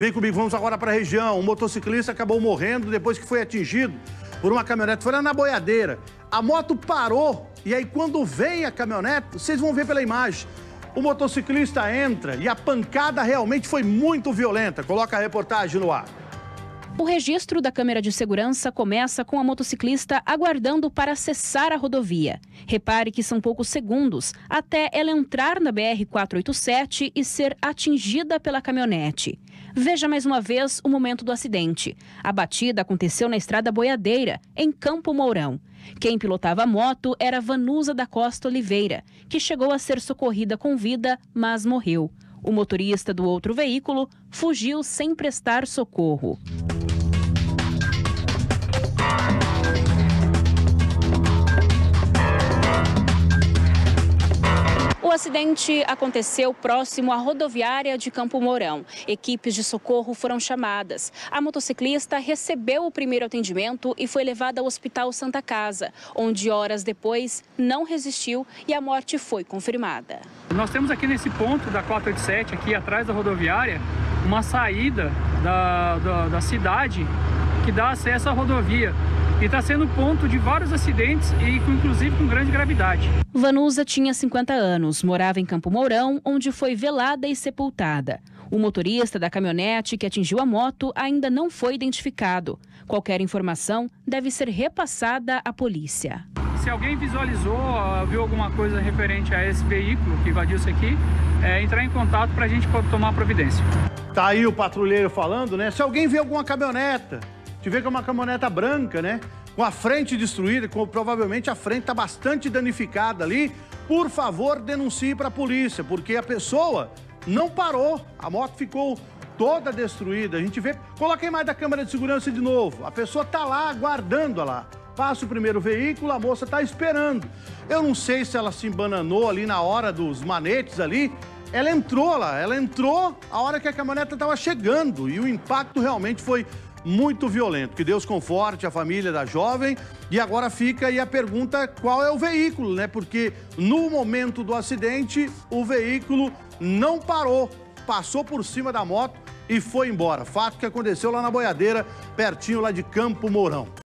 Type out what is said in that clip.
Vem comigo, vamos agora para a região. Um motociclista acabou morrendo depois que foi atingido por uma caminhonete. Foi lá na boiadeira. A moto parou e aí quando vem a caminhonete, vocês vão ver pela imagem. O motociclista entra e a pancada realmente foi muito violenta. Coloca a reportagem no ar. O registro da câmera de segurança começa com a motociclista aguardando para acessar a rodovia. Repare que são poucos segundos até ela entrar na BR-487 e ser atingida pela caminhonete. Veja mais uma vez o momento do acidente. A batida aconteceu na estrada Boiadeira, em Campo Mourão. Quem pilotava a moto era Vanusa da Costa Oliveira, que chegou a ser socorrida com vida, mas morreu. O motorista do outro veículo fugiu sem prestar socorro. O acidente aconteceu próximo à rodoviária de Campo Mourão. Equipes de socorro foram chamadas. A motociclista recebeu o primeiro atendimento e foi levada ao Hospital Santa Casa, onde horas depois não resistiu e a morte foi confirmada. Nós temos aqui nesse ponto da 487, aqui atrás da rodoviária, uma saída da, da, da cidade que dá acesso à rodovia e está sendo ponto de vários acidentes e inclusive com grande gravidade. Vanusa tinha 50 anos, morava em Campo Mourão, onde foi velada e sepultada. O motorista da caminhonete que atingiu a moto ainda não foi identificado. Qualquer informação deve ser repassada à polícia. Se alguém visualizou, viu alguma coisa referente a esse veículo que invadiu isso aqui, é, entrar em contato para a gente tomar providência. Tá aí o patrulheiro falando, né? Se alguém vê alguma caminhoneta te vê que é uma caminhoneta branca, né? Com a frente destruída, com, provavelmente a frente está bastante danificada ali. Por favor, denuncie para a polícia, porque a pessoa não parou. A moto ficou toda destruída. A gente vê. Coloquei mais da câmera de segurança de novo. A pessoa está lá aguardando lá. Passa o primeiro veículo, a moça está esperando. Eu não sei se ela se embananou ali na hora dos manetes ali. Ela entrou lá, ela entrou a hora que a caminhoneta estava chegando e o impacto realmente foi muito violento. Que Deus conforte a família da jovem. E agora fica aí a pergunta: qual é o veículo, né? Porque no momento do acidente, o veículo não parou, passou por cima da moto e foi embora. Fato que aconteceu lá na boiadeira, pertinho lá de Campo Mourão.